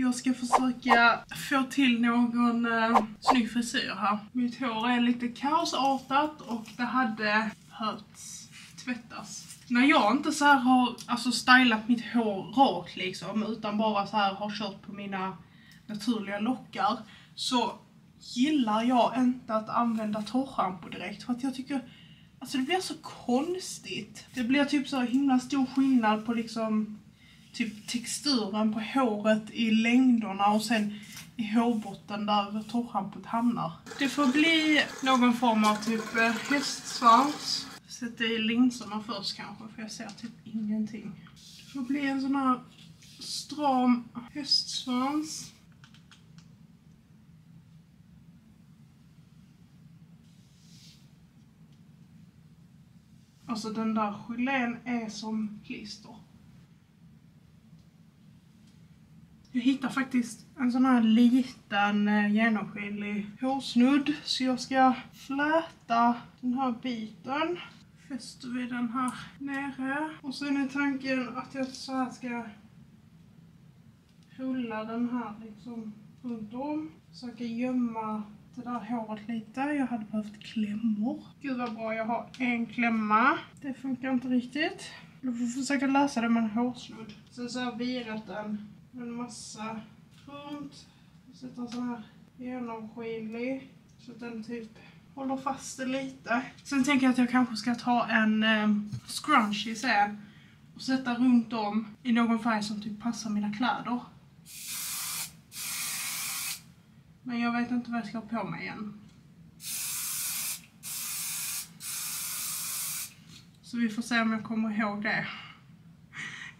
Jag ska försöka få till någon eh, snygg frisyr här. Mitt hår är lite kaosartat och det hade behövts tvättas. När jag inte så här har alltså stylat mitt hår rakt liksom utan bara så här har kört på mina naturliga lockar så gillar jag inte att använda torrschampo direkt för att jag tycker Alltså det blir så konstigt. Det blir typ så himla stor skillnad på liksom typ texturen på håret i längderna och sen i hårbotten där torrschampot hamnar. Det får bli någon form av typ eh, hästsvans. Sätta i linserna först kanske för jag ser typ ingenting. Det får bli en sån här stram hästsvans. Alltså den där gelén är som klister. Jag hittar faktiskt en sån här liten eh, genomskinlig hårsnudd. Så jag ska fläta den här biten. Fäster vi den här nere. Och sen är tanken att jag så här ska rulla den här liksom runt om. Försöka gömma det där håret lite. Jag hade behövt klämmor. Gud vad bra, jag har en klämma. Det funkar inte riktigt. Jag får försöka lösa det med en hårsnudd. Sen så har jag virat den en massa runt. Sätta en sån här genomskinlig. Så att den typ håller fast det lite. Sen tänker jag att jag kanske ska ta en eh, scrunchie sen. Och sätta runt om i någon färg som typ passar mina kläder. Men jag vet inte vad jag ska ha på mig än. Så vi får se om jag kommer ihåg det.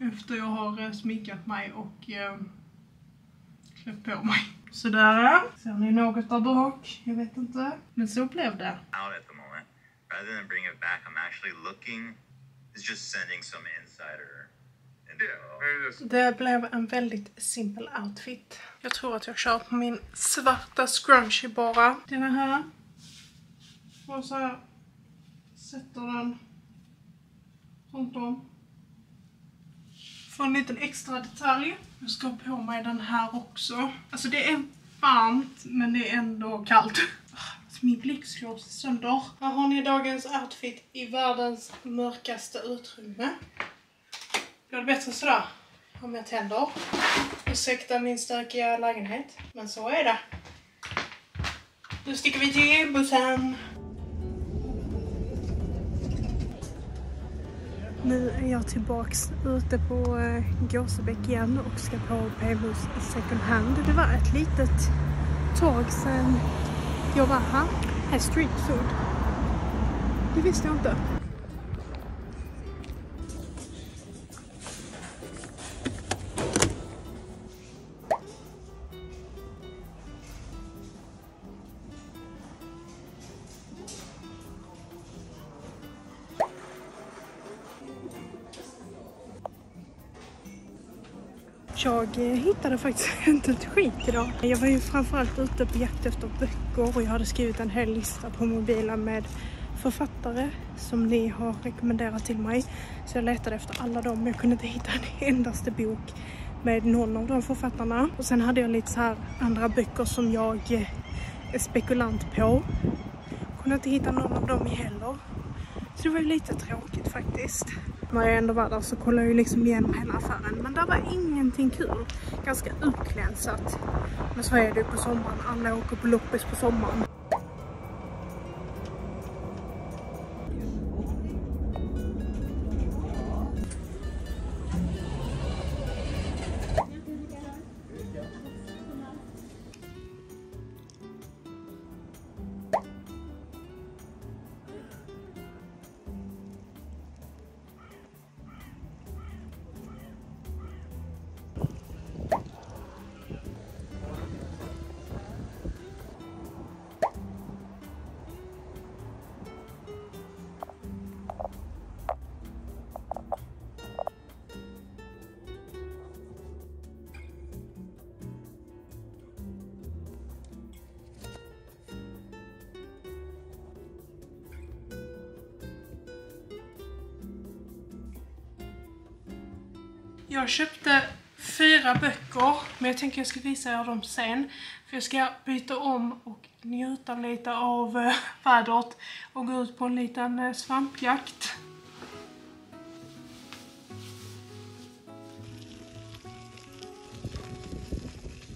Efter jag har eh, sminkat mig och eh, klätt på mig. Sådär. Ser ni något där bak? Jag vet inte. Men så blev det. out at the moment. Rather than bring it back, I'm actually looking. It's just sending some insider. Det blev en väldigt simpel outfit. Jag tror att jag kör på min svarta scrunchie bara. Den är här. Och så här. Sätter den runt om få en liten extra detalj. Jag ska ha på mig den här också. Alltså det är varmt men det är ändå kallt. Alltså, Min blick slås sönder. Här har ni dagens outfit i världens mörkaste utrymme. Blir det bättre sådär? Om jag tänder. Ursäkta min stökiga lägenhet, men så är det. Nu sticker vi till bussen. Nu är jag tillbaks ute på eh, Gåsebäck igen och ska på P-bus second hand. Det var ett litet tag sedan jag var här. Här är street food. Det visste jag inte. Jag eh, hittade faktiskt inte ett skit idag. Jag var ju framförallt ute på jakt efter böcker och jag hade skrivit en hel lista på mobilen med författare som ni har rekommenderat till mig. Så jag letade efter alla dem men jag kunde inte hitta en endaste bok med någon av de författarna. Och sen hade jag lite så här andra böcker som jag eh, är spekulant på. Kunde inte hitta någon av dem heller. Så det var ju lite tråkigt faktiskt. När jag ändå var där så kollade jag ju liksom igenom hela affären. Men där var ingenting kul. Ganska utklänsat. Men så är det ju på sommaren. Alla åker på loppis på sommaren. Jag köpte fyra böcker, men jag tänker jag ska visa er dem sen. För jag ska byta om och njuta lite av eh, vädret och gå ut på en liten eh, svampjakt.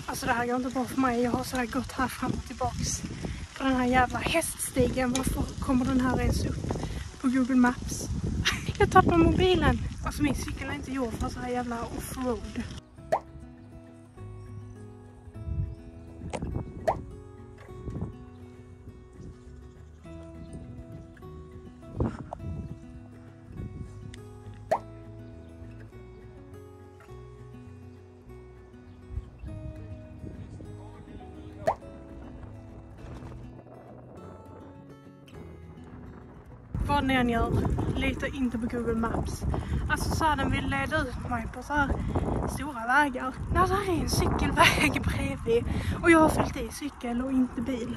Alltså det här går inte bra för mig. Jag har sådär gått här fram och tillbaks på den här jävla häststigen. Varför kommer den här ens upp på Google Maps? Jag tappar mobilen. Alltså min cykel är inte gjord för så här jävla offroad. Än gör, lita inte på Google Maps. Alltså så här, den vill leda ut mig på så här stora vägar. När det här är en cykelväg bredvid och jag har fyllt i cykel och inte bil.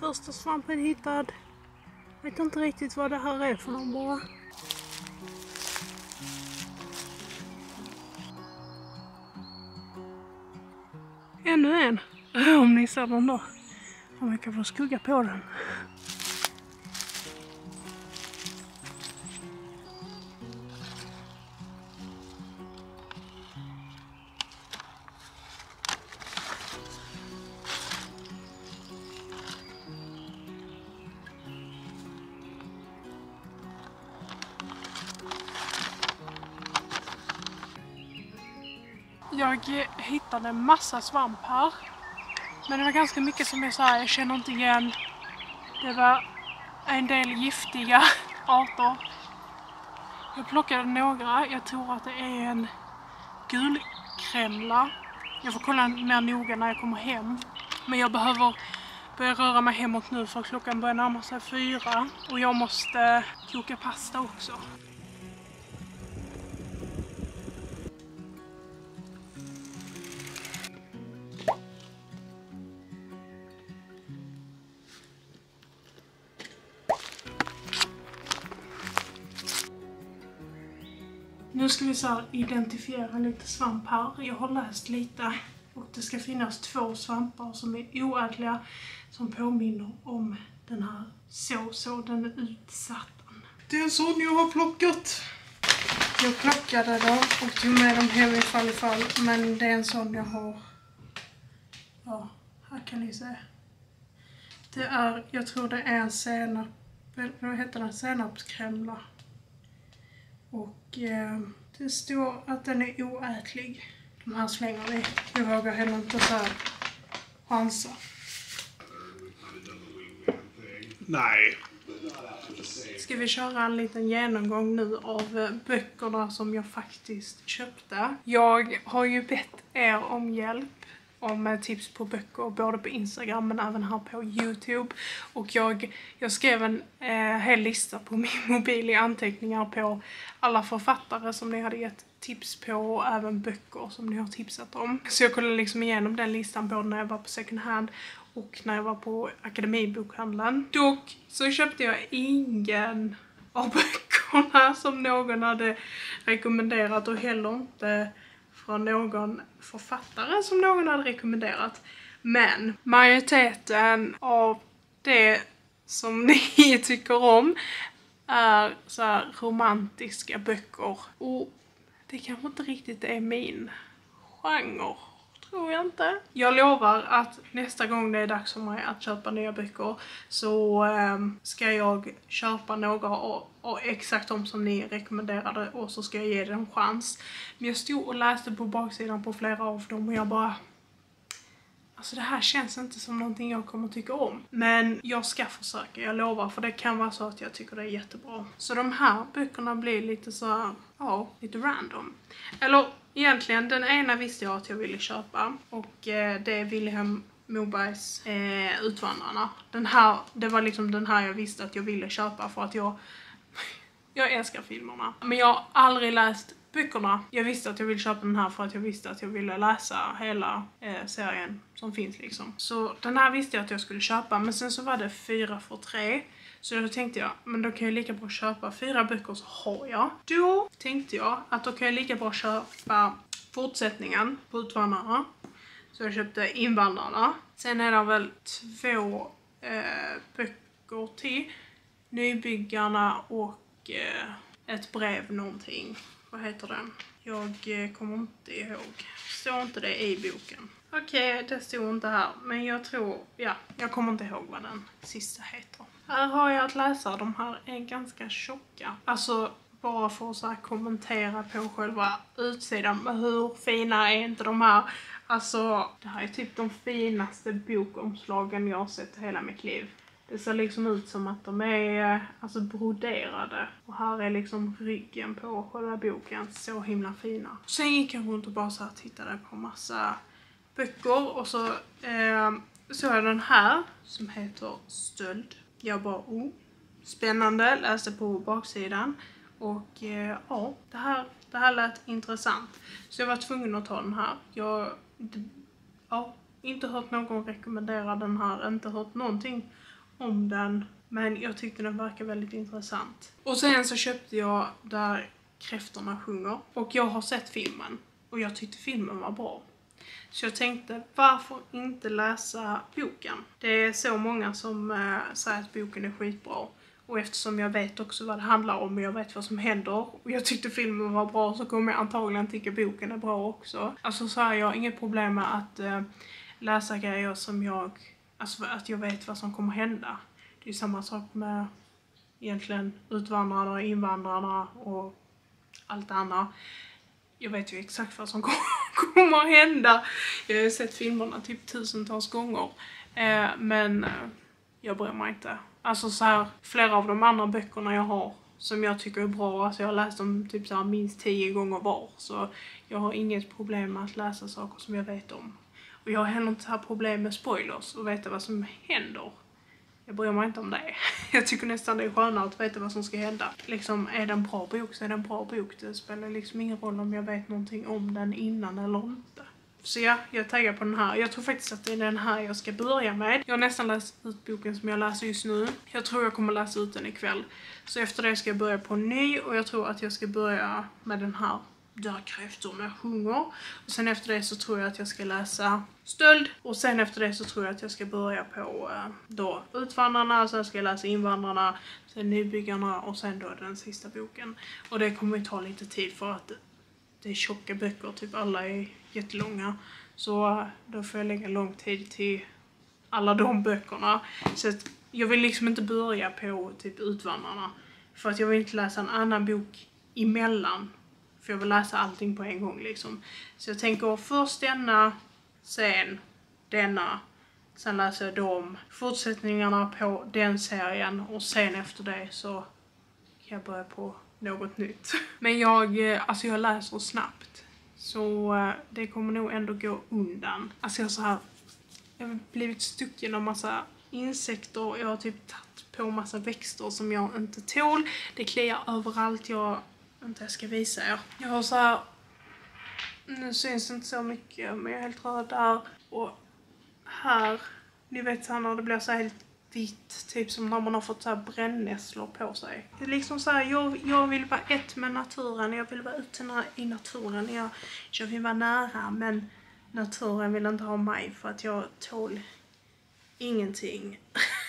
Första svampen hittad. Vet inte riktigt vad det här är för någon bara. Ännu en. Om ni ser den då. Om vi kan få skugga på den. Jag hittade massa svamp här. Men det var ganska mycket som jag sa, jag känner inte igen. Det var en del giftiga arter. Jag plockade några, jag tror att det är en gulkremla. Jag får kolla mer noga när jag kommer hem. Men jag behöver börja röra mig hemåt nu för klockan börjar närma sig fyra. Och jag måste koka pasta också. Ska vi så här identifiera lite svamp här. Jag har läst lite och det ska finnas två svampar som är oätliga som påminner om den här så såg den ut satan. Det är en sån jag har plockat. Jag plockade dem och tog med dem hem ifall ifall men det är en sån jag har. Ja, här kan ni se. Det är, jag tror det är en senap, vad heter den, senapskremla. Och eh, det står att den är oätlig. De här slänger vi. Jag vågar heller inte så här chansa. Nej. Ska vi köra en liten genomgång nu av eh, böckerna som jag faktiskt köpte. Jag har ju bett er om hjälp om tips på böcker både på Instagram men även här på Youtube. Och jag, jag skrev en eh, hel lista på min mobil i anteckningar på alla författare som ni hade gett tips på och även böcker som ni har tipsat om. Så jag kollade liksom igenom den listan både när jag var på second hand och när jag var på Akademibokhandeln. Dock så köpte jag ingen av böckerna som någon hade rekommenderat och heller inte från någon författare som någon hade rekommenderat. Men majoriteten av det som ni tycker om är så här romantiska böcker. Och det kanske inte riktigt är min genre. Tror jag inte. Jag lovar att nästa gång det är dags för mig att köpa nya böcker så um, ska jag köpa några och, och exakt de som ni rekommenderade och så ska jag ge det en chans. Men jag stod och läste på baksidan på flera av dem och jag bara Alltså det här känns inte som någonting jag kommer tycka om. Men jag ska försöka, jag lovar. För det kan vara så att jag tycker det är jättebra. Så de här böckerna blir lite så, ja, lite random. Eller egentligen, den ena visste jag att jag ville köpa. Och eh, det är Wilhelm Mobergs eh, Utvandrarna. Den här, det var liksom den här jag visste att jag ville köpa för att jag jag älskar filmerna. Men jag har aldrig läst böckerna. Jag visste att jag ville köpa den här för att jag visste att jag ville läsa hela eh, serien som finns liksom. Så den här visste jag att jag skulle köpa men sen så var det fyra för tre. Så då tänkte jag, men då kan jag lika bra köpa fyra böcker så har jag. Då tänkte jag att då kan jag lika bra köpa fortsättningen på Utvandrarna. Så jag köpte Invandrarna. Sen är det väl två eh, böcker till. Nybyggarna och eh, ett brev någonting. Vad heter den? Jag eh, kommer inte ihåg. Står inte det i boken? Okej, okay, det stod inte här. Men jag tror, ja, jag kommer inte ihåg vad den sista heter. Här har jag att läsa. De här är ganska tjocka. Alltså, bara för att så kommentera på själva utsidan. Men hur fina är inte de här? Alltså, det här är typ de finaste bokomslagen jag har sett i hela mitt liv. Det ser liksom ut som att de är alltså broderade. Och här är liksom ryggen på själva boken. Så himla fina. Sen gick jag runt och bara så här tittade på massa böcker och så eh, såg jag den här som heter Stöld. Jag bara oh, spännande, läste på baksidan. Och eh, ja, det här, det här lät intressant. Så jag var tvungen att ta den här. Jag ja, inte hört någon rekommendera den här, inte hört någonting om den. Men jag tyckte den verkar väldigt intressant. Och sen så köpte jag Där kräftorna sjunger. Och jag har sett filmen. Och jag tyckte filmen var bra. Så jag tänkte, varför inte läsa boken? Det är så många som äh, säger att boken är skitbra. Och eftersom jag vet också vad det handlar om och jag vet vad som händer och jag tyckte filmen var bra så kommer jag antagligen tycka boken är bra också. Alltså så har jag inget problem med att äh, läsa grejer som jag, alltså att jag vet vad som kommer hända. Det är samma sak med egentligen utvandrarna, invandrarna och allt annat. Jag vet ju exakt vad som kommer att hända. Jag har ju sett filmerna typ tusentals gånger. Eh, men eh, jag bryr mig inte. Alltså så här, flera av de andra böckerna jag har som jag tycker är bra, alltså jag har läst dem typ så här minst tio gånger var. Så jag har inget problem med att läsa saker som jag vet om. Och jag har heller inte så här problem med spoilers och veta vad som händer. Jag bryr mig inte om det. Jag tycker nästan det är skönare att veta vad som ska hända. Liksom, är det en bra bok så är det en bra bok. Det spelar liksom ingen roll om jag vet någonting om den innan eller inte. Så ja, jag taggar på den här. Jag tror faktiskt att det är den här jag ska börja med. Jag har nästan läst ut boken som jag läser just nu. Jag tror jag kommer läsa ut den ikväll. Så efter det ska jag börja på en ny och jag tror att jag ska börja med den här där kräftorna sjunger. Och sen efter det så tror jag att jag ska läsa Stöld. Och sen efter det så tror jag att jag ska börja på eh, då Utvandrarna, sen ska jag läsa Invandrarna, sen Nybyggarna och sen då den sista boken. Och det kommer ju ta lite tid för att det är tjocka böcker, typ alla är jättelånga. Så eh, då får jag lägga lång tid till alla de böckerna. Så att jag vill liksom inte börja på typ Utvandrarna. För att jag vill inte läsa en annan bok emellan för jag vill läsa allting på en gång liksom. Så jag tänker först denna, sen denna, sen läser jag de fortsättningarna på den serien och sen efter det så kan jag börja på något nytt. Men jag, eh, alltså jag läser snabbt. Så eh, det kommer nog ändå gå undan. Alltså jag så här, jag har blivit stucken av massa insekter, jag har typ tagit på massa växter som jag inte tål. Det kliar överallt, jag Vänta, jag ska visa er. Jag har så här... Nu syns inte så mycket, men jag är helt röd där. Och här, ni vet så här när det blir så helt vitt, typ som när man har fått så här brännässlor på sig. Det är liksom så här, jag, jag vill vara ett med naturen, jag vill vara ute i naturen, jag, jag vill vara nära, men naturen vill inte ha mig för att jag tål ingenting.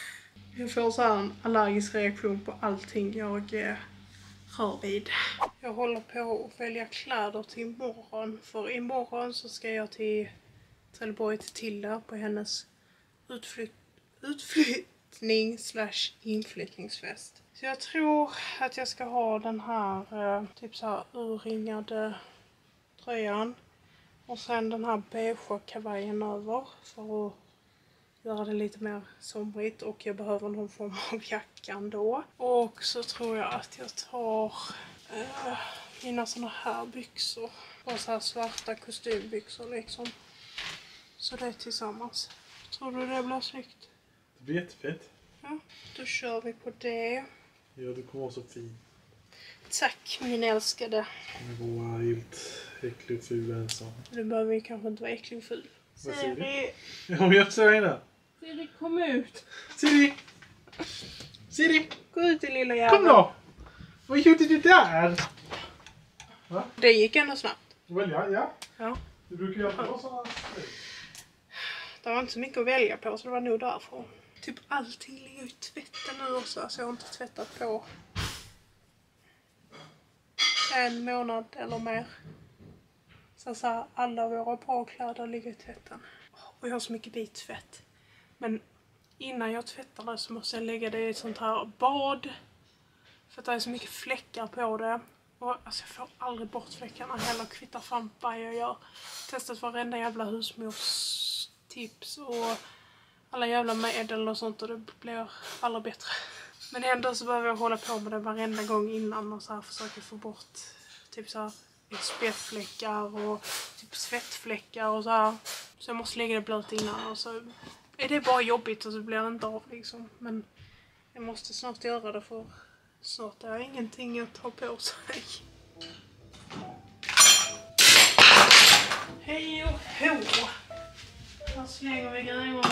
jag får så en allergisk reaktion på allting jag rör vid. Jag håller på att välja kläder till imorgon. För imorgon så ska jag till Trelleborg till Tilda på hennes utflytt utflyttning slash inflyttningsfest. Så jag tror att jag ska ha den här eh, typ så här urringade tröjan. Och sen den här beigea kavajen över för att göra det lite mer somrigt och jag behöver någon form av jacka ändå. Och så tror jag att jag tar eh, mina såna här byxor. Bara så här svarta kostymbyxor liksom. Så det tillsammans. Tror du det blir snyggt? Det blir jättefett. Ja, då kör vi på det. Ja, du kommer vara så fin. Tack min älskade. Med vara helt äcklig, och ful ensam. Du behöver ju kanske inte vara äcklig och ful. Vad säger du? Ja, jag säger det. Siri, kom ut! Siri! Siri, Gå ut din lilla kom jävel. då! Vad gjorde du där? Det gick ändå snabbt. Välja, ja. Ja. Du brukar ju alltid vara så Det var inte så mycket att välja på så det var nog därför. Typ allting ligger i tvätten nu också så jag har inte tvättat på en månad eller mer. Så, så här, alla våra bra kläder ligger i tvätten. Och jag har så mycket vit tvätt. Men innan jag tvättar det så måste jag lägga det i ett sånt här bad. För att det är så mycket fläckar på det. Och alltså jag får aldrig bort fläckarna heller. Kvittar fan vad jag gör. Testat varenda jävla husmorstips och alla jävla medel och sånt och det blir aldrig bättre. Men ändå så behöver jag hålla på med det varenda gång innan och så här försöka få bort typ så här spettfläckar och typ svettfläckar och så här. Så jag måste lägga det blöt innan och så är det bara jobbigt och så blir det inte av liksom. Men jag måste snart göra det för snart är ingenting att ta på sig. Hej och hå! Här slänger vi grejerna.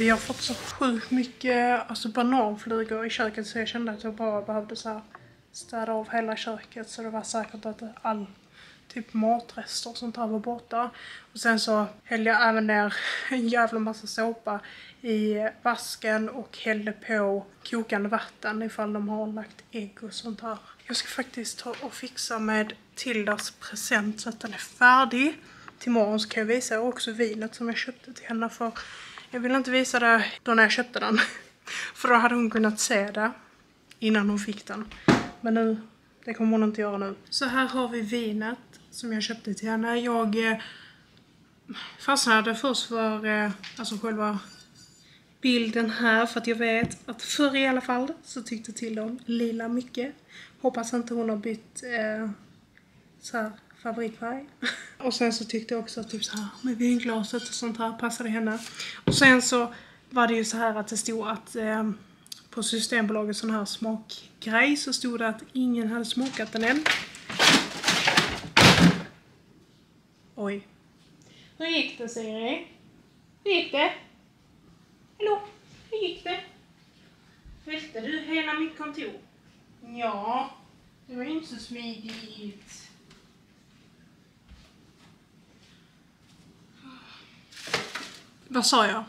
Vi har fått så sjukt mycket alltså bananflugor i köket så jag kände att jag bara behövde så här städa av hela köket så det var säkert att all typ matrester och sånt här var borta. Och sen så hällde jag även ner en jävla massa såpa i vasken och hällde på kokande vatten ifall de har lagt ägg och sånt här. Jag ska faktiskt ta och fixa med Tildas present så att den är färdig. Till morgon så kan jag visa er också vinet som jag köpte till henne för jag ville inte visa det då när jag köpte den. För då hade hon kunnat se det innan hon fick den. Men nu, det kommer hon inte göra nu. Så här har vi vinet som jag köpte till henne. Jag eh, fastnade först för eh, alltså själva bilden här för att jag vet att förr i alla fall så tyckte till om lila mycket. Hoppas inte hon har bytt eh, så här favoritfärg. Och sen så tyckte jag också att typ så här med vinglaset och sånt här passade henne. Och sen så var det ju så här att det stod att eh, på Systembolaget sån här smakgrej så stod det att ingen hade smakat den än. Oj. Hur gick det Siri? Hur gick det? Hallå? Hur gick det? Välte du hela mitt kontor? Ja, det var inte så smidigt. Vad sa jag?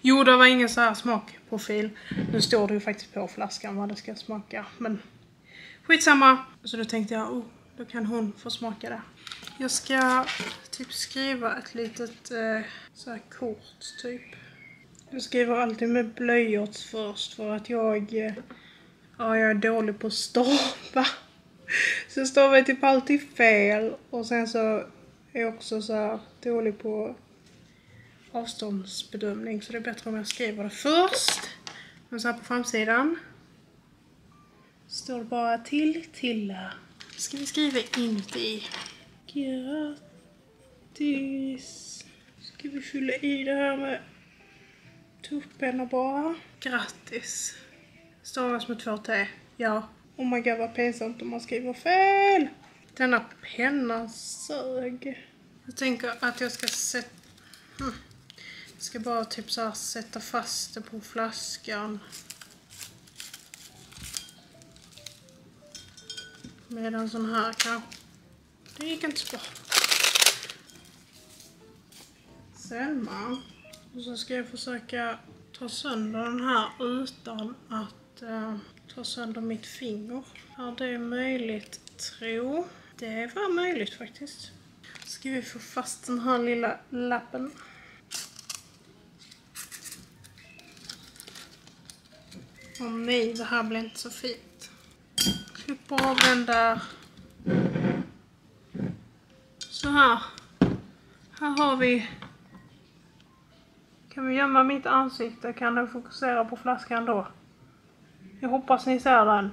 Jo, det var ingen så här smakprofil. Nu står det ju faktiskt på flaskan vad det ska smaka. Men skitsamma. Så då tänkte jag, oh, då kan hon få smaka det. Jag ska typ skriva ett litet eh, så här kort typ. Jag skriver alltid med blöjor först för att jag, eh, ja, jag är dålig på att stava. Så jag stavar typ alltid fel och sen så är jag också så här dålig på avståndsbedömning så det är bättre om jag skriver det först. Men så här på framsidan står det bara till Tilla. Ska vi skriva inuti? Grattis. Ska vi fylla i det här med tupppenna bara? Grattis. Stavas med två T. Ja. Oh my god vad pinsamt om man skriver fel. Denna penna sög. Jag tänker att jag ska sätta... Hmm. Ska bara typ så här sätta fast det på flaskan. Med en sån här kanske. Det gick inte så bra. Selma. Och så ska jag försöka ta sönder den här utan att eh, ta sönder mitt finger. Är det möjligt, tro? Det var möjligt faktiskt. Ska vi få fast den här lilla lappen. Åh nej, det här blir inte så fint. Klipper av den där. Så här. Här har vi... Kan vi gömma mitt ansikte? Kan den fokusera på flaskan då? Jag hoppas ni ser den.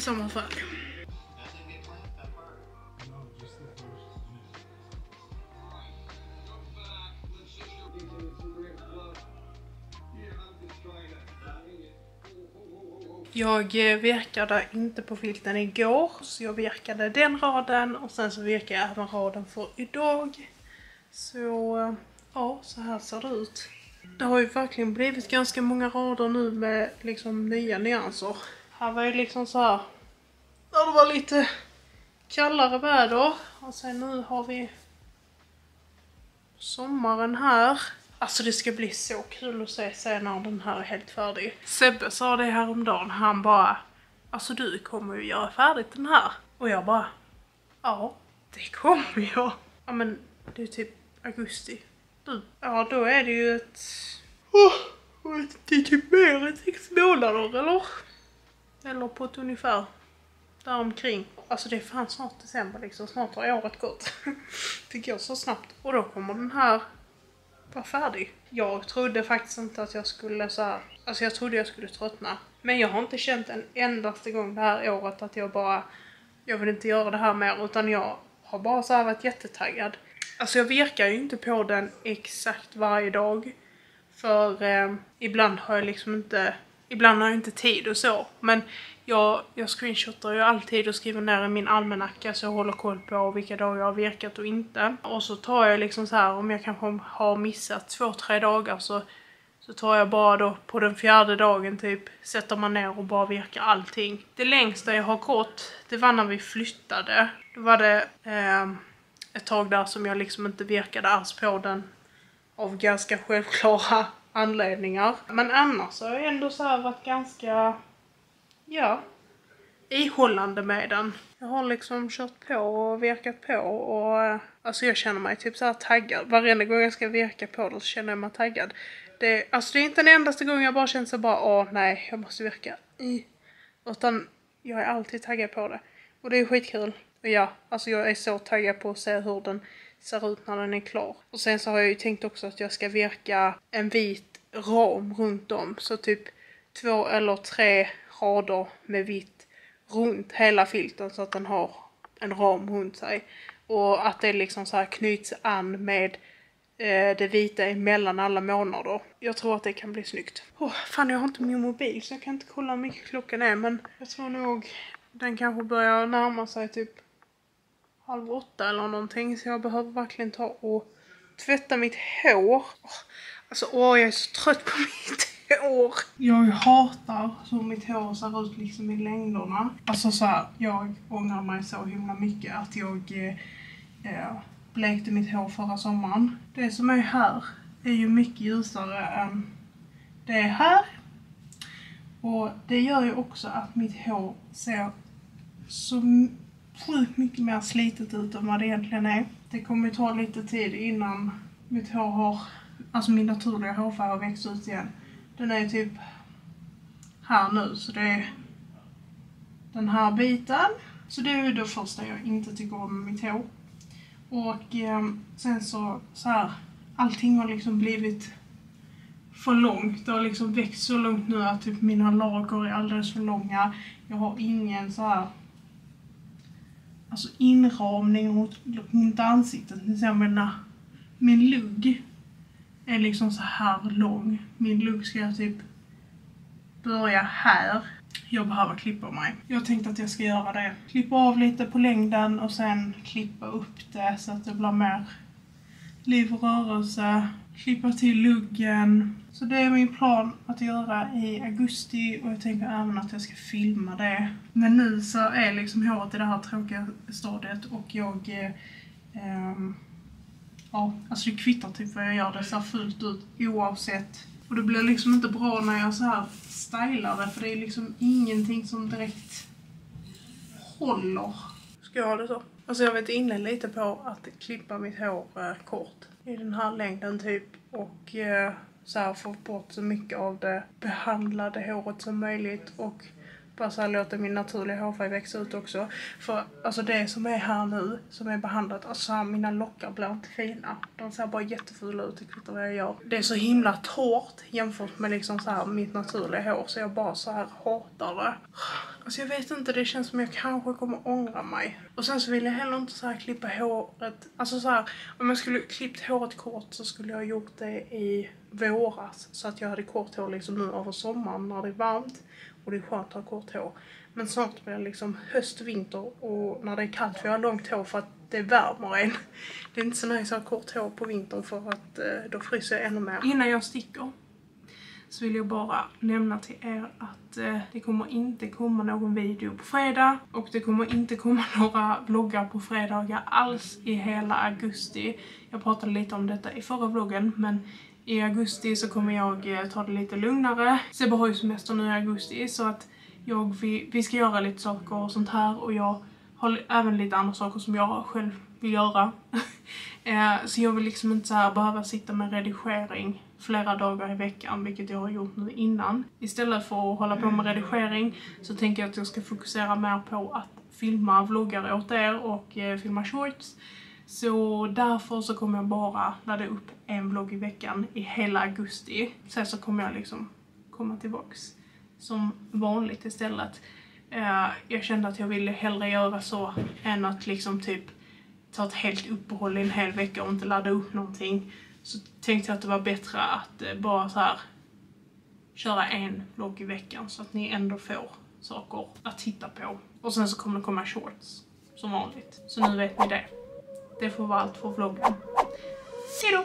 Det samma fall. Jag eh, virkade inte på filten igår, så jag virkade den raden och sen så virkade jag även raden för idag. Så eh, ja, så här ser det ut. Det har ju verkligen blivit ganska många rader nu med liksom nya nyanser. Här var ju liksom så här när det var lite kallare väder och sen nu har vi sommaren här. Alltså det ska bli så kul att se sen när den här är helt färdig. Sebbe sa det häromdagen, han bara Alltså du kommer ju göra färdigt den här. Och jag bara Ja, det kommer jag. Ja men det är typ augusti. Du, ja då är det ju ett... Oh, det är typ mer än sex månader eller? Eller på ett ungefär däromkring. Alltså det är fan snart december liksom, snart har året gått. det går så snabbt. Och då kommer den här vara färdig. Jag trodde faktiskt inte att jag skulle så här, alltså jag trodde jag skulle tröttna. Men jag har inte känt en endaste gång det här året att jag bara, jag vill inte göra det här mer utan jag har bara så här varit jättetaggad. Alltså jag virkar ju inte på den exakt varje dag. För eh, ibland har jag liksom inte, ibland har jag inte tid och så. Men jag, jag screenshotar ju alltid och skriver ner i min almanacka så jag håller koll på vilka dagar jag har virkat och inte. Och så tar jag liksom så här om jag kanske har missat två, tre dagar så, så tar jag bara då på den fjärde dagen typ sätter man ner och bara virkar allting. Det längsta jag har gått det var när vi flyttade. Då var det eh, ett tag där som jag liksom inte virkade alls på den av ganska självklara anledningar. Men annars har jag ändå så här varit ganska ja, ihållande med den. Jag har liksom kört på och virkat på och eh, alltså jag känner mig typ så här taggad. Varenda gång jag ska virka på den så känner jag mig taggad. Det, alltså det är inte den endaste gången jag bara känner så bara åh nej, jag måste virka i. Utan jag är alltid taggad på det. Och det är skitkul. Och ja, alltså jag är så taggad på att se hur den ser ut när den är klar. Och sen så har jag ju tänkt också att jag ska virka en vit ram runt om. Så typ två eller tre rader med vitt runt hela filten så att den har en ram runt sig. Och att det liksom så här knyts an med eh, det vita emellan alla månader. Jag tror att det kan bli snyggt. Oh, fan, jag har inte min mobil så jag kan inte kolla hur mycket klockan är men jag tror nog den kanske börjar närma sig typ halv åtta eller någonting så jag behöver verkligen ta och tvätta mitt hår. Alltså åh, jag är så trött på mitt hår. Jag hatar hur mitt hår ser ut liksom i längderna. Alltså så här, jag ångrar mig så himla mycket att jag eh, eh, blekte mitt hår förra sommaren. Det som är här är ju mycket ljusare än det är här. Och det gör ju också att mitt hår ser så sjukt mycket mer slitet ut än vad det egentligen är. Det kommer ju ta lite tid innan mitt hår har, alltså min naturliga hårfärg har växt ut igen. Den är typ här nu så det är den här biten. Så det är ju det första jag inte tycker om med mitt hår. Och eh, sen så, så här, allting har liksom blivit för långt. Det har liksom växt så långt nu att typ mina lager är alldeles för långa. Jag har ingen så här alltså inramning mot, mot ansiktet. Ni ser mina, min lugg är liksom så här lång. Min lugg ska jag typ börja här. Jag behöver klippa mig. Jag tänkte att jag ska göra det. Klippa av lite på längden och sen klippa upp det så att det blir mer liv och rörelse. Klippa till luggen. Så det är min plan att göra i augusti och jag tänker även att jag ska filma det. Men nu så är liksom håret i det här tråkiga stadiet och jag eh, ehm, ja, alltså det kvittar typ vad jag gör. Det ser fult ut oavsett. Och det blir liksom inte bra när jag så här stylar det för det är liksom ingenting som direkt håller. Ska jag ha det så? Alltså jag vet inne lite på att klippa mitt hår eh, kort. I den här längden typ. Och eh, så här få bort så mycket av det behandlade håret som möjligt. Och Bara så här låta min naturliga hårfärg växa ut också. För alltså det som är här nu, som är behandlat, alltså här, mina lockar blir inte fina. De ser bara jättefula ut, det typ kvittar vad jag gör. Det är så himla torrt jämfört med liksom så här mitt naturliga hår, så jag bara så här hatar det. Alltså jag vet inte, det känns som jag kanske kommer ångra mig. Och sen så vill jag heller inte så här klippa håret. Alltså så här, om jag skulle klippt håret kort så skulle jag ha gjort det i våras. Så att jag hade kort hår liksom nu över sommaren när det är varmt. Och det är skönt att ha kort hår. Men snart blir det liksom höst, vinter och när det är kallt får jag ha långt hår för att det värmer en. Det är inte så nice att ha kort hår på vintern för att eh, då fryser jag ännu mer. Innan jag sticker så vill jag bara nämna till er att eh, det kommer inte komma någon video på fredag och det kommer inte komma några vloggar på fredagar alls i hela augusti. Jag pratade lite om detta i förra vloggen men i augusti så kommer jag eh, ta det lite lugnare. Sebbe har ju semester nu i augusti så att jag, vi, vi ska göra lite saker och sånt här och jag har även lite andra saker som jag själv vill göra. eh, så jag vill liksom inte så här behöva sitta med redigering flera dagar i veckan, vilket jag har gjort nu innan. Istället för att hålla på med redigering så tänker jag att jag ska fokusera mer på att filma vloggar åt er och eh, filma shorts. Så därför så kommer jag bara ladda upp en vlogg i veckan i hela augusti. Sen så kommer jag liksom komma tillbaks som vanligt istället. Uh, jag kände att jag ville hellre göra så än att liksom typ ta ett helt uppehåll i en hel vecka och inte ladda upp någonting. Så tänkte jag att det var bättre att eh, bara så här köra en vlogg i veckan så att ni ändå får saker att titta på. Och sen så kommer det komma shorts som vanligt. Så nu vet ni det. Det får vara allt för vloggen. Hejdå!